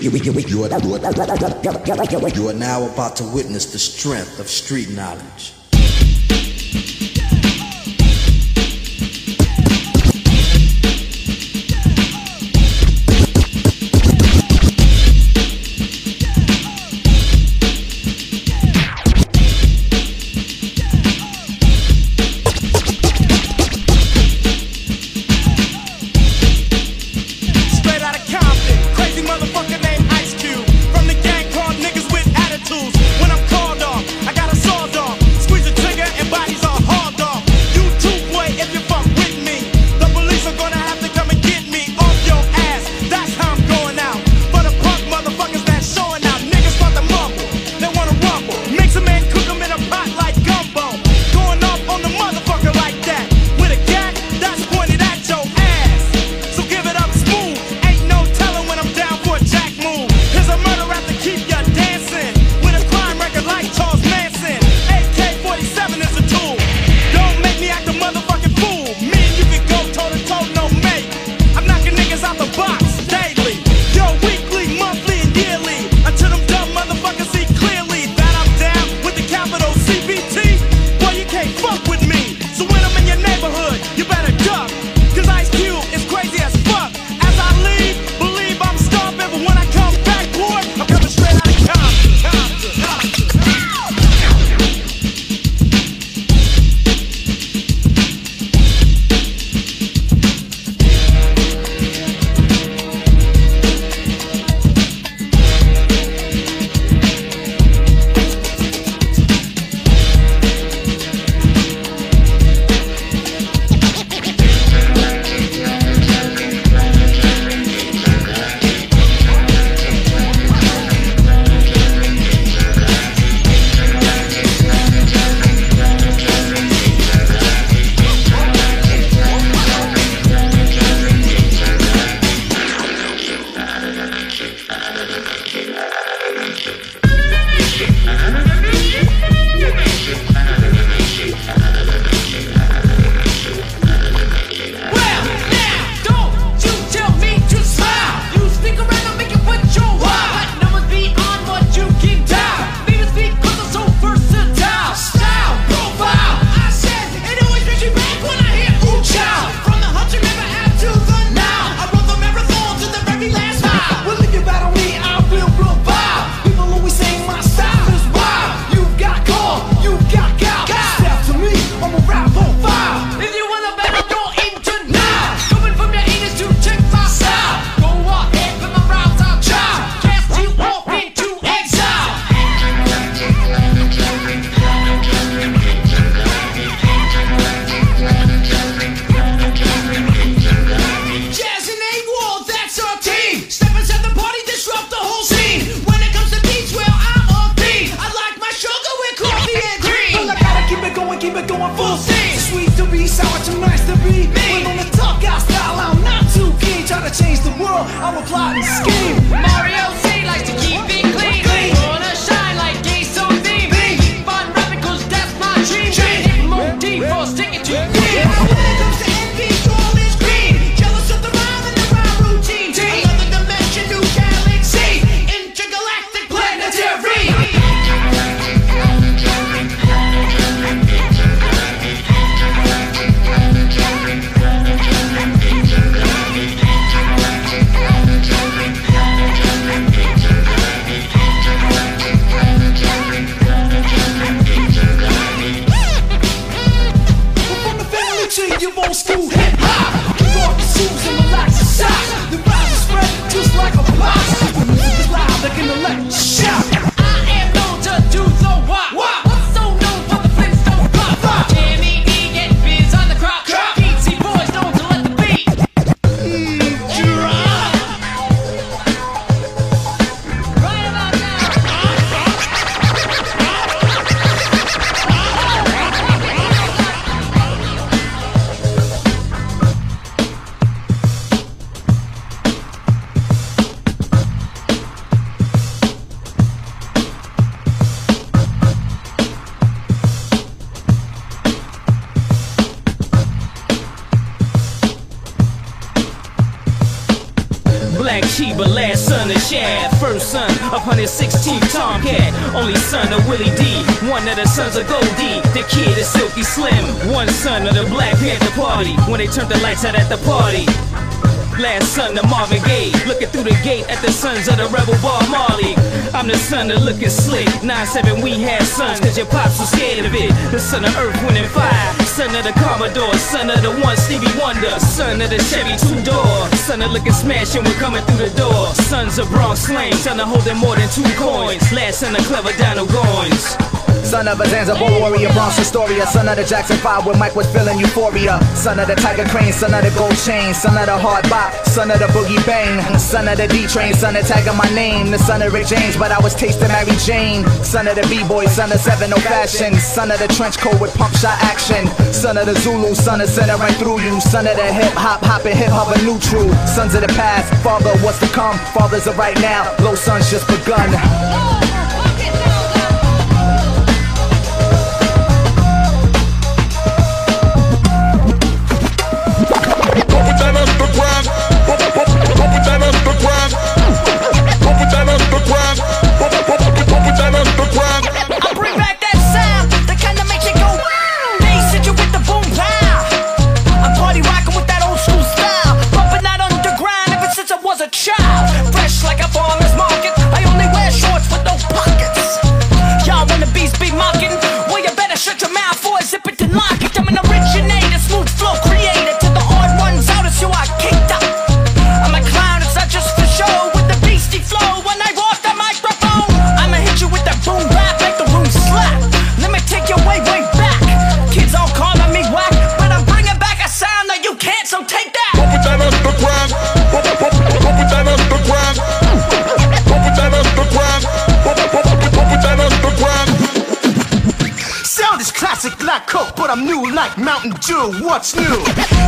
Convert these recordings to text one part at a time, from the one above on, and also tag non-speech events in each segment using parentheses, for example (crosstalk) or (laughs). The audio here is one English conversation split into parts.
You are now about to witness the strength of street knowledge. Son of Willie D, one of the sons of Goldie, the kid is Silky Slim, one son of the Black Panther Party, when they turned the lights out at the party. Last son of Marvin Gaye, looking through the gate at the sons of the rebel Bob Marley. I'm the son of looking slick. 9-7, we had sons, cause your pops was scared of it. The son of Earth, Wind, and Fire. Son of the Commodore, son of the one Stevie Wonder. Son of the Chevy two door. Son of looking smashing, we're coming through the door. Sons of Bronx Slang, son of holding more than two coins. Last son of clever Donald Goines. Son of a Zanzibar warrior, Bronx Astoria. Son of the Jackson 5 when Mike was feeling euphoria. Son of the Tiger Crane, son of the Gold Chain. Son of the Hard Bop, son of the Boogie Bang. Son of the D Train, son of Tiger my name. The son of Rick James, but I was tasting Mary Jane. Son of the B-Boy, son of 7 No Fashion. Son of the trench coat with pump shot action. Son of the Zulu, son of center right through you. Son of the hip hop, hopping hip hop a neutral. Sons of the past, father what's to come. Fathers of right now, low sun's just begun. Classic like Coke, but I'm new like Mountain Dew. What's new?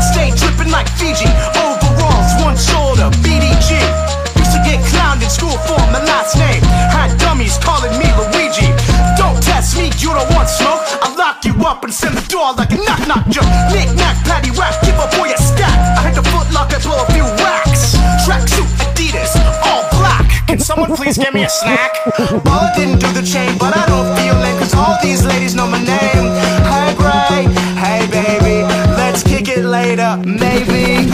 Stay dripping like Fiji. Overalls, one shoulder, BDG. Used to get clowned in school for my last name. Had dummies calling me Luigi. Don't test me, you don't want smoke. I'll lock you up and send the door like a knock knock joke. Knick knack, patty whack, give a boy a stack. I hit the foot locker, pull a few whacks. Tracksuit, Adidas, all. Can someone please give me a snack? Ball didn't do the chain, but I don't feel it, cause all these ladies know my name. Hey, Gray, hey, baby, let's kick it later, maybe.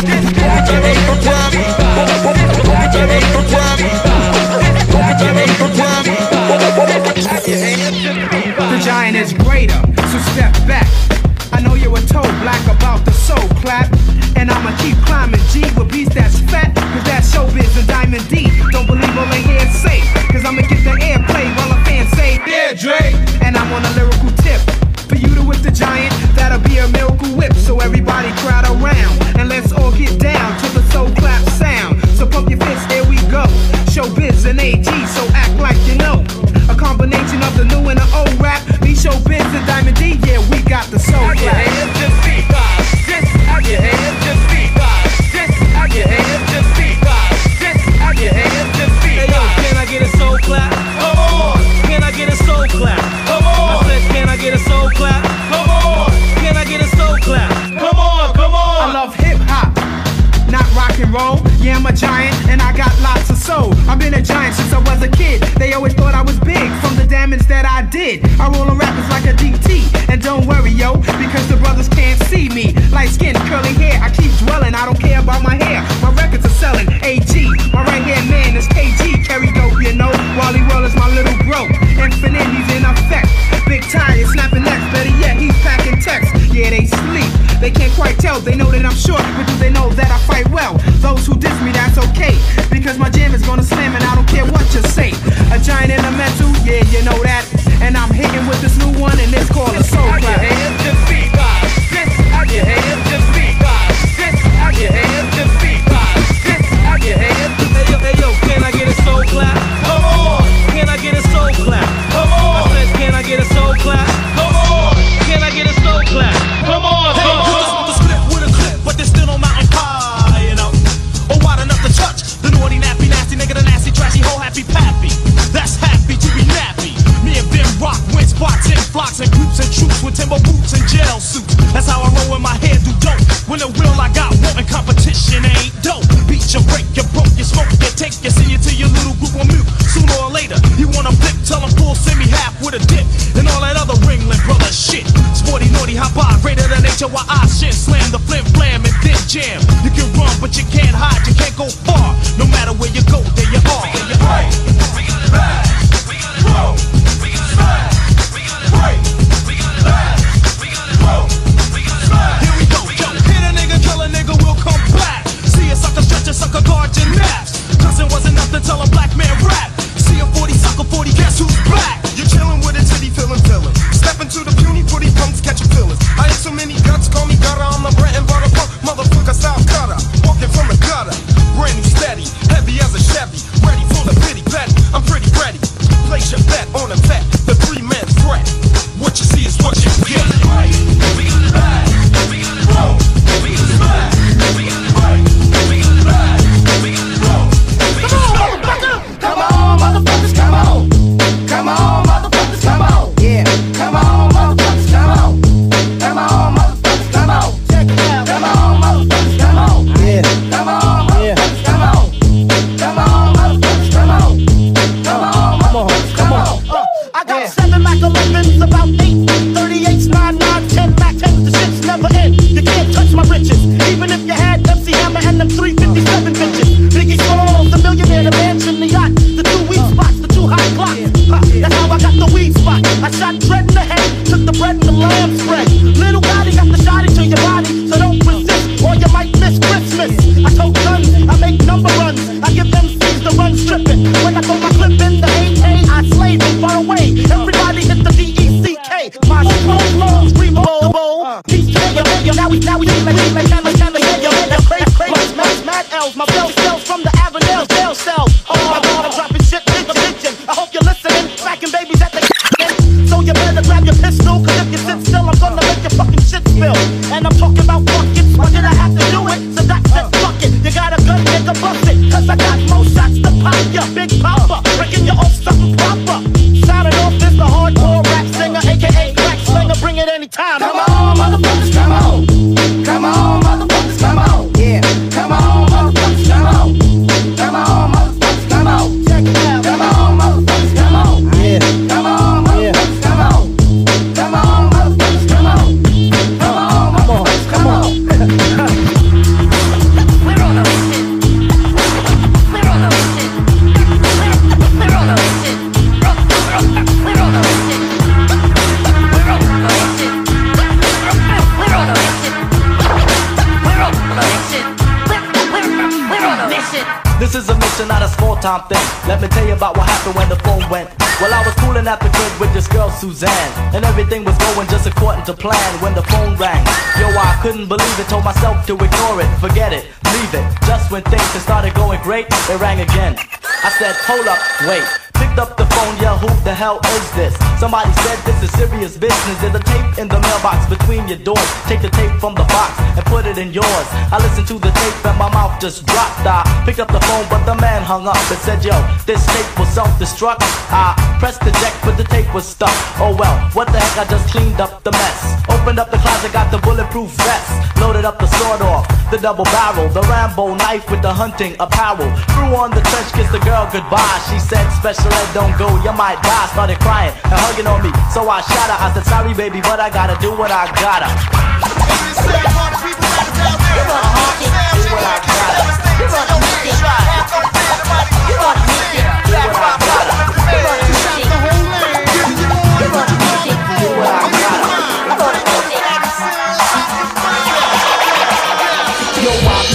Diss me, that's okay. Because my jam is gonna slam and I don't care what you say. A giant in the mental, yeah, you know that. And I'm hitting with this new one and it's called a soul clap. I told This is a mission, not a small time thing. Let me tell you about what happened when the phone went. Well, I was cooling at the crib with this girl Suzanne, and everything was going just according to plan when the phone rang. Yo, I couldn't believe it, told myself to ignore it, forget it, leave it. Just when things had started going great, it rang again. I said, hold up, wait. Picked up the phone, yeah, who the hell is this? Somebody said this is serious business. There's a tape in the mailbox between your doors. Take the tape from the box and put it in yours. I listened to the tape and my mouth just dropped. I picked up the phone, but the man hung up and said, Yo, this tape will self-destruct. I pressed the jack, but the tape was stuck. Oh well, what the heck? I just cleaned up the mess. Opened up the closet, got the bulletproof vest. Loaded up the sword off, the double barrel, the Rambo knife with the hunting apparel. Threw on the trench, kissed the girl goodbye. She said, Special Ed, don't go, you might die. Started crying and hugging on me, so I shot her. I said, Sorry, baby, but I gotta do what I gotta. I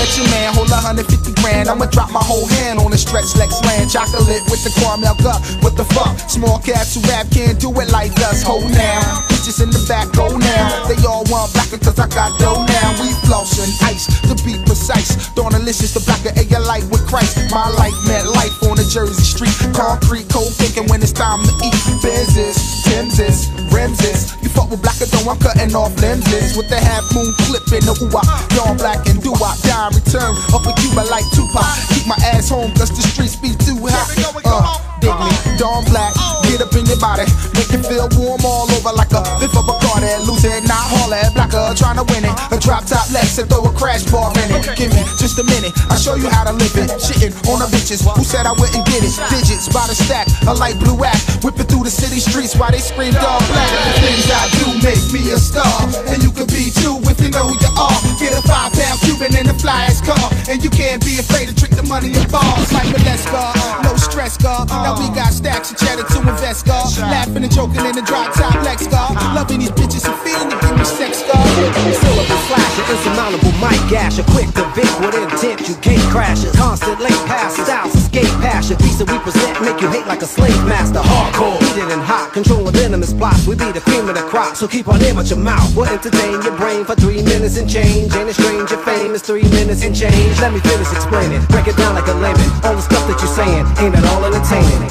let your man hold a 150 grand. I'ma drop my whole hand on the stretch Lex land. Chocolate with the caramel gut. What the fuck? Small cats who rap can't do it like us. Hold now. Bitches in the back, go now. They all want black cause I got dough now. We flossin' ice to be precise. Dawn delicious, the blacker egg your life with Christ. My life meant life on a Jersey street. Concrete, cold thinking when it's time to eat. Benzes, fuck with blacker, though I'm cutting off lenses. With the half moon clip in the ooh Dawn black and do I die return. Up in Cuba like Tupac. Keep my ass home, cause the streets be too hot. Uh, dig me, Dawn black. Get up in your body. Make you feel warm all over like a fifth of a Bacardi. Lose it, not holler at blacker. Trying to win it. A drop top Lex and throw a crash bar in it. Give me just a minute, I'll show you how to live it. Shitting on the bitches who said I wouldn't get it. Digits by the stack, a light blue act. Whipping through the city streets while they scream dog black. The things I do make me a star. And you can be too if you know who you are. Get a five pound Cuban in the flyest car. And you can't be afraid to trick the money in bars. Like Molescar, no stress car. Now we got stacks of cheddar to invest car. Laughing and joking in the drop top Lex car. Loving these bitches and feeling to give me sex car. Syllable flash, an insurmountable mic gash, a quick to with intent, you gate crashes. Constant late pass styles, escape passion. Piece that we present, make you hate like a slave master. Hardcore, heated and hot, controlling venomous plots. We be the cream of the crop, so keep on in with your mouth. We'll entertain your brain for three minutes and change. Ain't it strange your fame is three minutes and change? Let me finish explaining, break it down like a layman. All the stuff that you're saying ain't at all entertaining.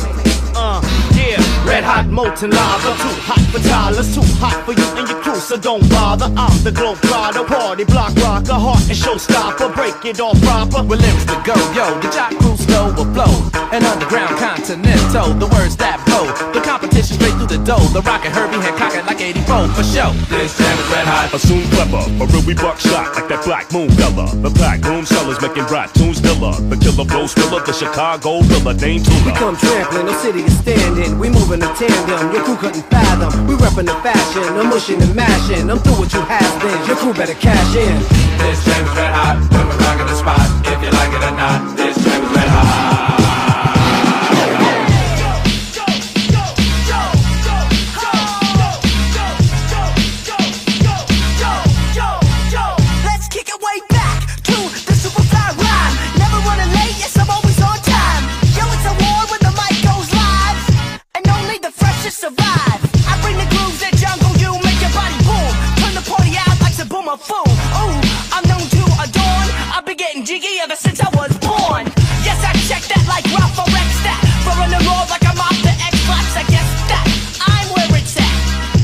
Uh, red hot molten lava, too hot for toddlers, too hot for you and your crew, so don't bother. I'm the globe trotter, party block rocker, heart and showstopper, break it all proper. With lyrics to go, yo, the jock crew slow will flow. An underground continental, the words that blow. The competition straight through the dough. The rocket Herbie Hancock it like 84 for show. This jam is red hot. Assume clever, a real we buckshot like that black moon fella. The black room sellers making bright tunes dilla. The killer flow spiller, the Chicago villa, Dame We come trampling, no city is standing. We moving in tandem, your crew couldn't fathom. We reppin' the fashion, I'm mushing and mashing. I'm through what you have been, your crew better cash in. This jam is red hot. When we're rocking the spot, if you like it or not, this a fool. Ooh, I'm known to adorn. I've been getting jiggy ever since I was born. Yes, I check that like Ralph or Rex that. Throwing the roll like I'm off the Xbox, I guess that. I'm where it's at.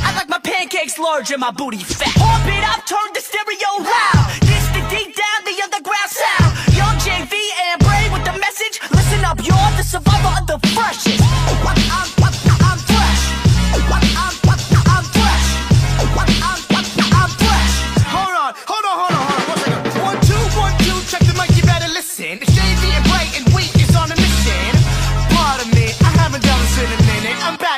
I like my pancakes large and my booty fat. Pump it up, turn the stereo loud. This the deep down, the underground sound. Young JV and Bray with the message. Listen up, you're the survivor of the freshest. I'm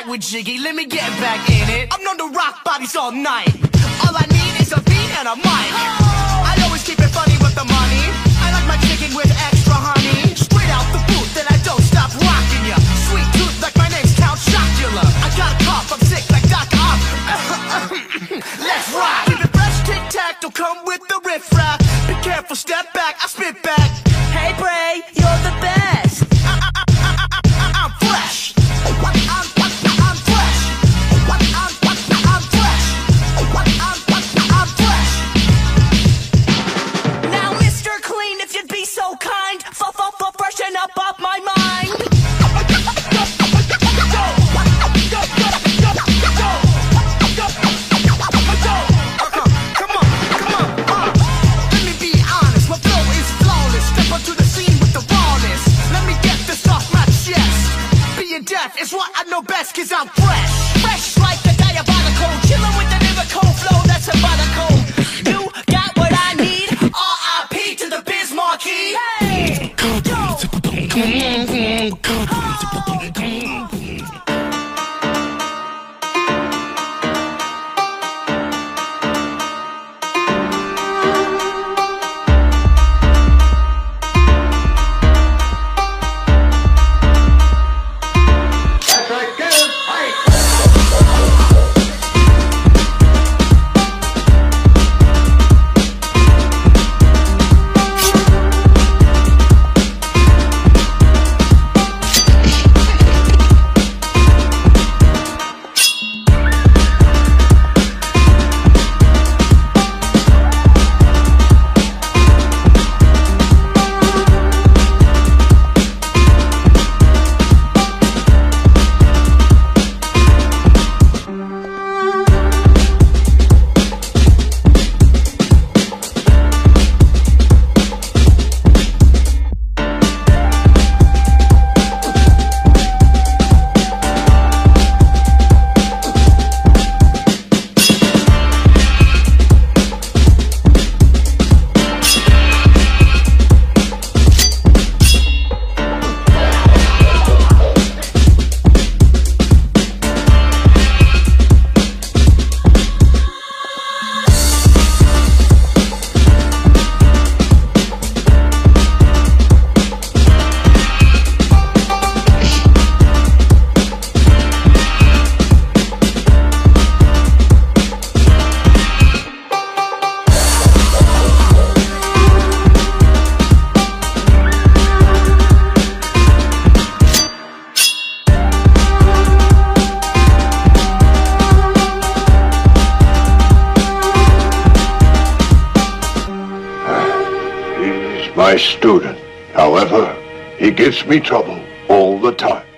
with Jiggy, let me get back in it. I'm known to rock bodies all night. All I need is a beat and a mic. I always keep it funny with the money. I like my chicken with extra honey. Straight out the booth, and I don't stop rocking ya. Sweet tooth like my name's Count Chocula. I got a cough, I'm sick like Doc Ock. (laughs) Let's rock. Keep it fresh, tic tac, don't come with the riff rap. Be careful, step back, I spit back. Student. However, he gives me trouble all the time.